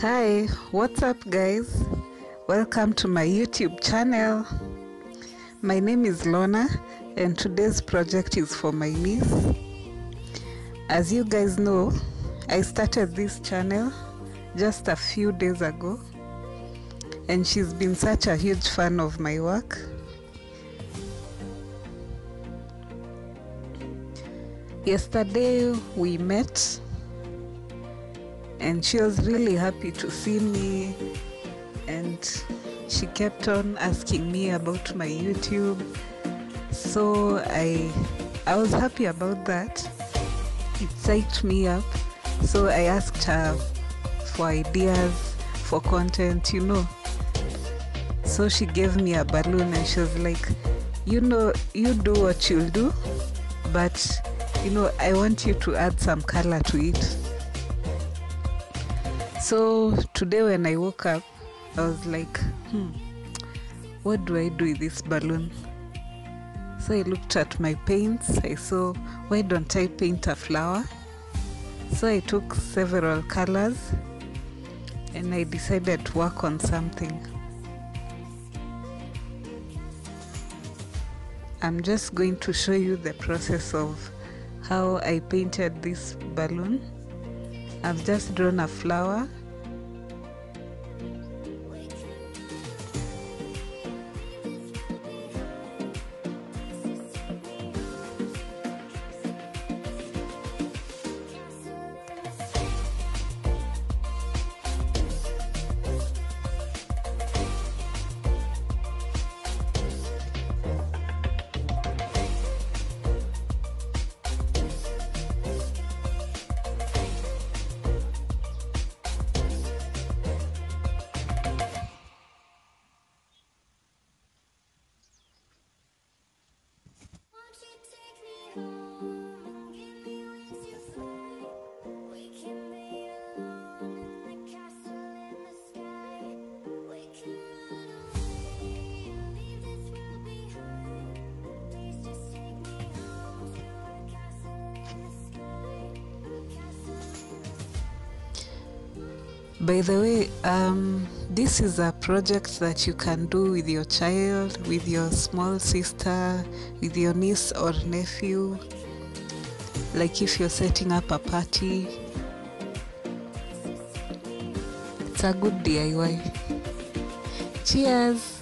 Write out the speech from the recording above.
Hi, what's up, guys? Welcome to my YouTube channel. My name is Lorna, and today's project is for my niece. As you guys know, I started this channel just a few days ago, and she's been such a huge fan of my work. Yesterday we met and she was really happy to see me. And she kept on asking me about my YouTube. So I I was happy about that. It psyched me up. So I asked her for ideas for content you know. So she gave me a balloon and she was like you know you do what you'll do but you know I want you to add some color to it so today when I woke up, I was like, hmm, what do I do with this balloon? So I looked at my paints. I saw, why don't I paint a flower? So I took several colors and I decided to work on something. I'm just going to show you the process of how I painted this balloon. I've just drawn a flower By the way, um, this is a project that you can do with your child, with your small sister, with your niece or nephew. Like if you're setting up a party, it's a good DIY. Cheers!